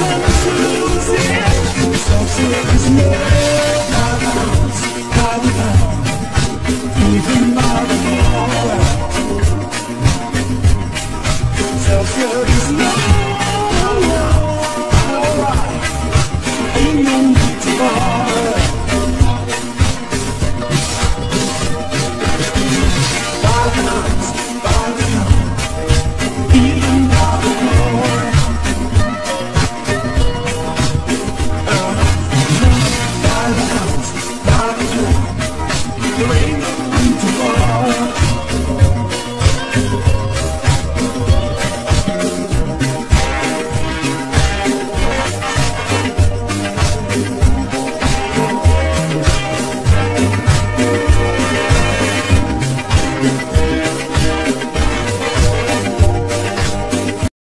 i'm It's not